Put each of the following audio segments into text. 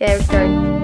Yeah, we're starting.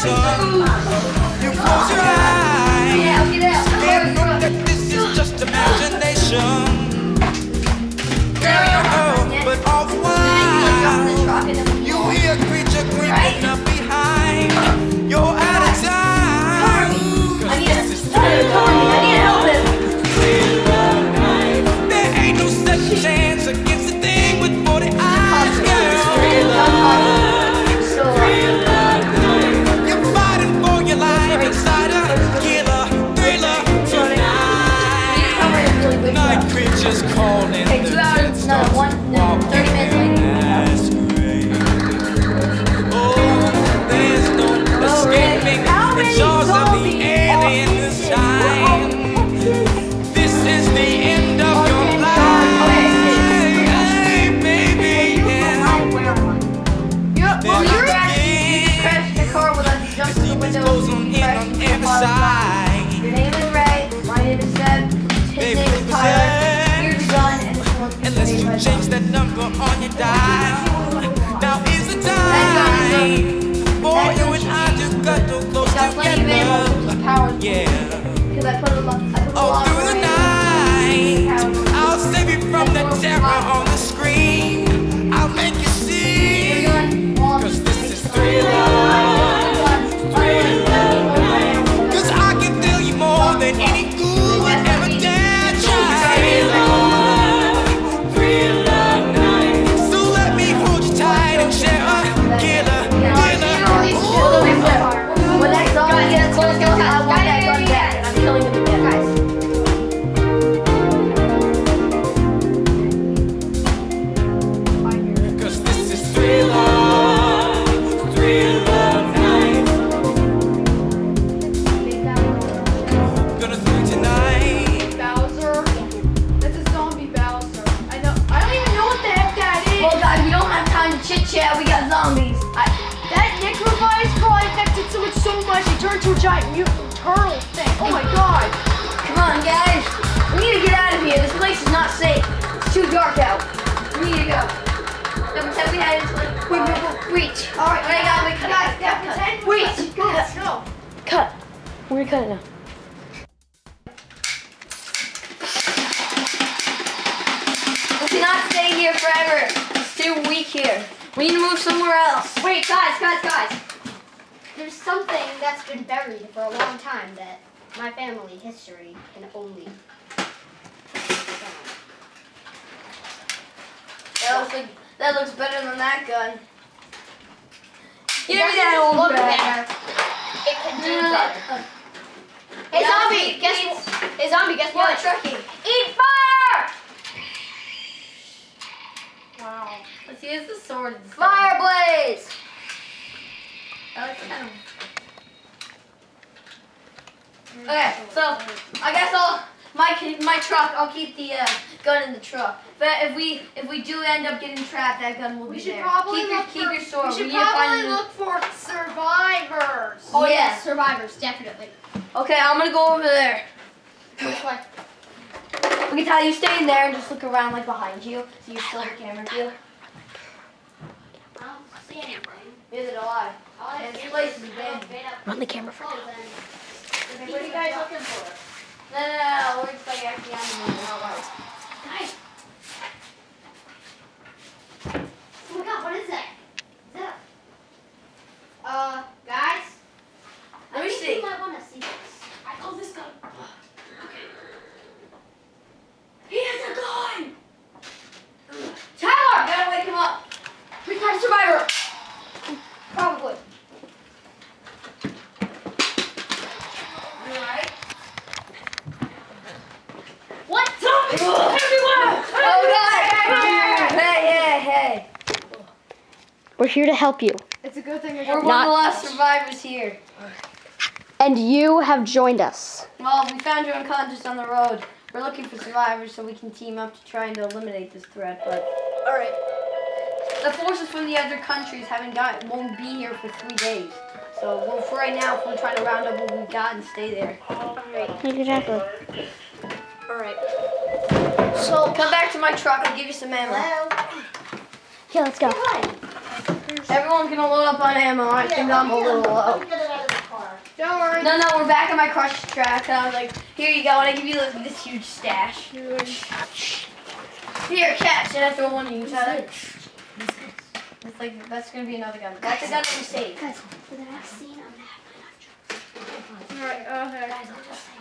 sun. giant mutant turtle thing. Oh my god. Come on, guys. We need to get out of here. This place is not safe. It's too dark out. We need to go. So pretend we had like, wait, wait, wait. All right, guys. got it. Guys, cut, cut, cut. Reach. Go. Cut. Go. Cut. We're cutting now. We cannot stay here forever. It's too weak here. We need to move somewhere else. Wait, guys, guys, guys there's something that's been buried for a long time that my family history can only. That looks, like, that looks better than that gun. Give me that old. It can do that. Hey zombie, guess what? Hey zombie, guess what? Yeah. Eat fire! Wow. Let's use the sword. Fire blaze. Okay, so I guess I'll my my truck. I'll keep the uh, gun in the truck. But if we if we do end up getting trapped, that gun will we be should there. Probably keep, look your, for, keep your sword. We should we probably look for survivors. Oh yeah, yes, survivors definitely. Okay, I'm gonna go over there. Which way? We can tell you stay in there and just look around like behind you, so you still have camera view. I don't see anything. Neither do I. I And this is place is a abandoned. bit of Run the camera for clothes and- What are you guys looking for? No, no, no, we're just like actually on the move. Oh, guys. Oh my god, what is that? Is that a... Uh, guys? Let I me think see. you might want to see this. I oh this gun. He has a gun! Tyler! Gotta wake him up. We find a survivor. Probably. You alright? What? Everywhere! Oh god! Hey, hey, hey. We're here to help you. It's a good thing We're got one of the last survivors here. And you have joined us. Well, we found you unconscious on the road. We're looking for survivors so we can team up to try and eliminate this threat, but Alright. the forces from the other countries haven't got won't be here for three days. So well, for right now, we're trying to round up what we've got and stay there. Alright. Exactly. Alright. So come back to my truck. I'll give you some ammo. Okay, let's go. Everyone's gonna load up on ammo. I think I'm a little low. Don't worry. No, no, we're back at my crush track, and I was like, here you go, and I give you like, this huge stash. Here, catch, and I throw one of each other. It's like that's gonna be another gun. That's a gun that we saved. Guys, for the next scene, I'm gonna have my Alright, okay. Guys, I'm just saying.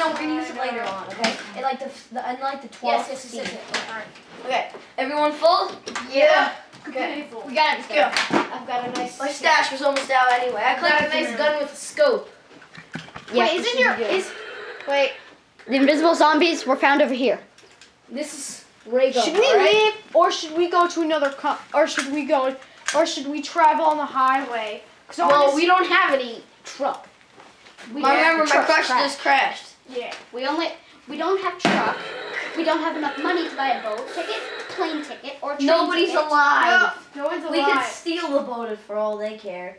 Alright, uh, We're gonna know we're gonna use it later on, okay? In like the, the in like the 12th Yes, yes, yes, scene. yes, Alright. Okay, everyone full? Yeah. Okay. We got it. Let's go. I've got a nice. My stash was almost out anyway. I I've got a nice nice gun with a scope. Yeah. Wait, isn't your is wait? The invisible zombies were found over here. This is ray gun. Should we alright? leave or should we go to another co- or should we go or should we travel on the highway? Cause I Well, we don't have any truck. We I remember my crush just crashed. Yeah. We only we don't have truck. We don't have enough money to buy a boat ticket, plane ticket, or train Nobody's ticket. alive. No, no one's alive. We could steal the boat for all they care.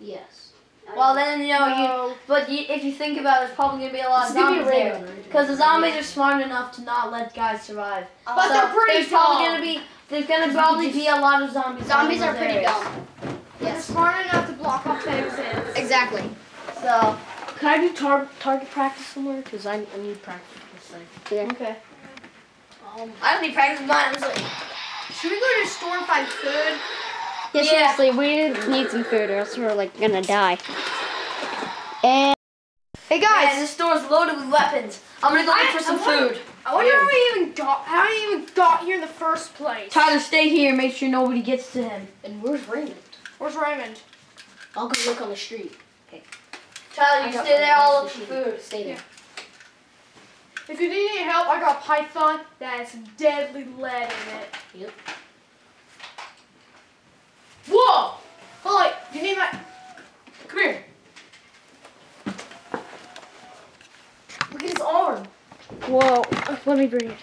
Yes. Well, then you know you. But you, if you think about it, it's probably gonna be a lot of Just give me a zombies there. Because the zombies are smart enough to not let guys survive. Uh, but so they're pretty there's probably dumb. gonna be there's gonna probably be a lot of zombies. Zombies are pretty areas. dumb. They're smart enough to block off exits. Exactly. So Can I do tar- target practice somewhere? Cause I, I need practice for this thing. okay. Um, I don't need practice with mine. I'm just like, Should we go to the store and find food? Yeah, Yeah. seriously, we need some food or else we're like gonna die. And Hey guys, guys, this is loaded with weapons. I'm gonna go look for some I wonder- food. I wonder how we even got how we even got here in the first place. Tyler, stay here. And make sure nobody gets to him. And where's Raymond? Where's Raymond? I'll go look on the street. Tyler, I you got stay there. one. I'll look for food. Stay there. If you need any help, I got a python that has deadly lead in it. Yep. Whoa! Hold on, you need my Come here. Look at his arm. whoa, let me bring it.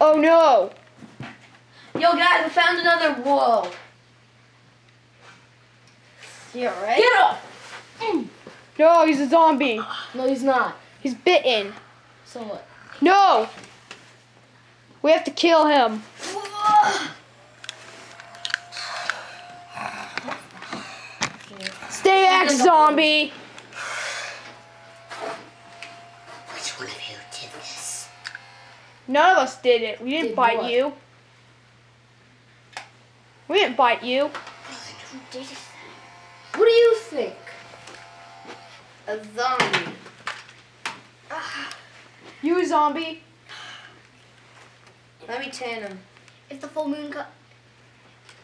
Oh no! Yo, guys, I found another whoa. You alright? Get up. Mm. No, he's a zombie. No, he's not. He's bitten. So what? No! We have to kill him. Stay back, zombie! Which one of you did this? None of us did it. We didn't Did bite what? you. We didn't bite you. Who did it? What do you think? A zombie. You a zombie? Let me tan him. If the full moon co-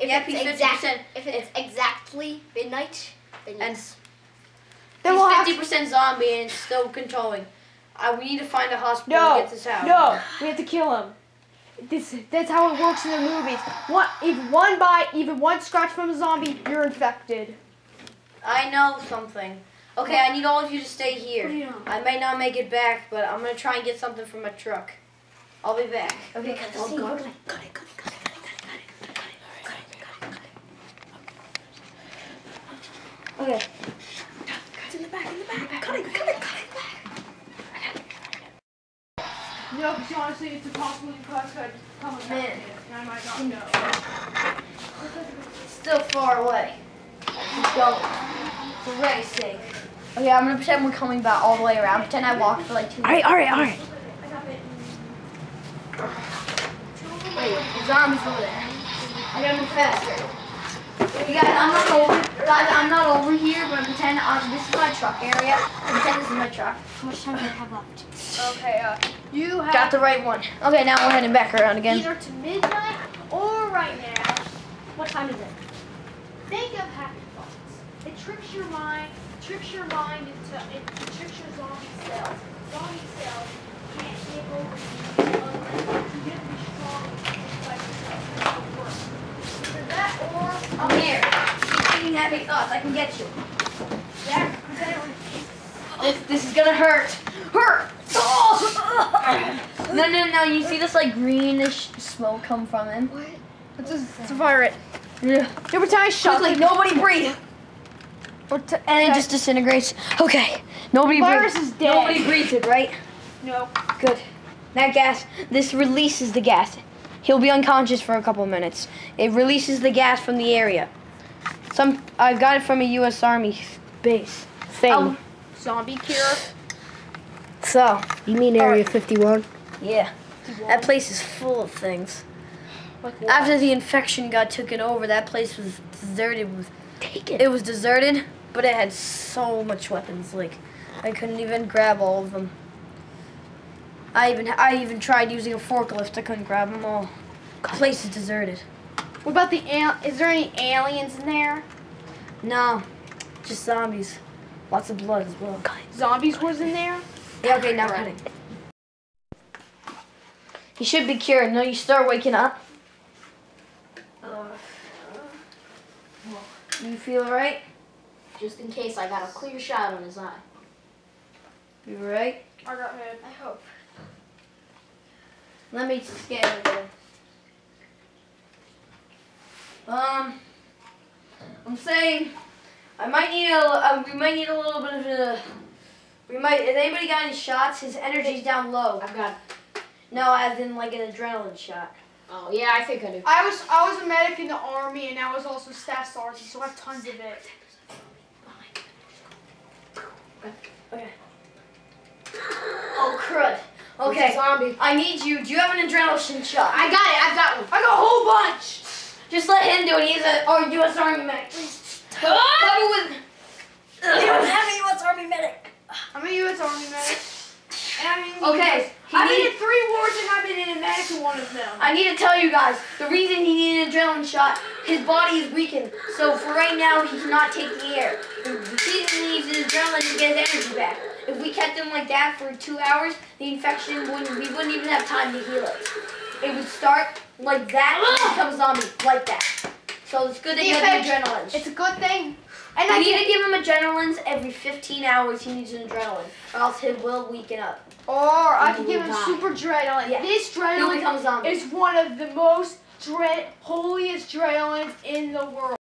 if Yep, it's exact, if it's exactly midnight, then And yes. Then we'll He's have fifty percent zombie and still controlling. Uh, we need to find a hospital No, to get this out. no, we have to kill him. This, that's how it works in the movies. One, if one bite, even one scratch from a zombie, you're infected. I know something. Okay, I need all of you to stay here. What do you know? I may not make it back, but I'm gonna try and get something from my truck. I'll be back. Okay, cut the Oh, scene. God. It, cut it, cut it, cut it, cut it, cut it, cut it, cut it, cut it, cut it. Okay. It's in the back, in the back. Cut it, cut it, cut it. No, because you honestly, it's impossible you guys could come with Man. me, and I might not know. Still far away. Keep going. For Ray's sake. Okay, I'm gonna pretend we're coming back all the way around. Pretend I walked for like two All right, all right, all right. Wait, the zombies over there. I gotta move faster. You guys, I'm not over. Guys, I'm not over here, but pretend uh, this is my truck area. Pretend this is my truck. How much time do I have left? Okay, uh, you have Got the right one. Okay, now we're heading back around again. either to midnight or right now. What time is it? Think of. It tricks your mind, tricks your mind into, it, it tricks your zombie cells. Zombie cells can't take over you unless you get to be strong inside yourself. It work. Either that or I'm here. Thinking happy thoughts. I can get you. that, that This, this is gonna hurt. Hurt. Oh! no, no, no. You see this like greenish smoke come from him? What? it's a, it's a virus. Yeah. Every time I shot Quickly, nobody breathe. And it just disintegrates. Okay. Nobody virus breathes. is dead. Nobody breathes it, right? No. Good. That gas, this releases the gas. He'll be unconscious for a couple minutes. It releases the gas from the area. Some I got it from a U.S. Army base thing. Oh. Zombie cure. So You mean Area 51? yeah, that place is full of things. Like After the infection got taken over, that place was deserted. With Take it. it was deserted, but it had so much weapons. Like I couldn't even grab all of them. I even I even tried using a forklift. I couldn't grab them all. The place is deserted. What about the al- Is there any aliens in there? No, just zombies. Lots of blood as well. Zombies was in there? Yeah, okay, now cutting. He should be cured. No, you start waking up. Uh, You feel alright? Just in case I got a clear shot on his eye. You alright? I got hit. I hope. Let me scan it again. Um, I'm saying I might need a. Uh, we might need a little bit of a. We might. Has anybody got any shots? His energy's down low. I've got. No, as in like an adrenaline shot. Oh yeah, I think I do. I was I was a medic in the army and I was also staff sergeant, so I have tons of it. Oh, okay. Oh crud. Okay. Zombie. I need you. Do you have an adrenaline shot? I got it. I've got one. I got a whole bunch. Just let him do it. He's a oh, or U.S. Army medic. Please. Cover with. Have a U.S. Army medic. I'm a U.S. Army medic. And I'm in the Okay. He I've been need- in three wars and I've been in a medic one of them. I need to tell you guys the reason he needed an adrenaline shot. His body is weakened, so for right now he cannot take the air. The he needs his adrenaline to get his energy back. If we kept him like that for two hours, the infection wouldn't. We wouldn't even have time to heal it. It would start like that and become a zombie like that. So it's good that The you have the adrenaline. It's a good thing. And I need to give him adrenalines every 15 hours. He needs an adrenaline, or else he will weaken up. or I can give him die. super adrenaline. Yeah. This adrenaline is one of the most dread, holiest adrenalines in the world.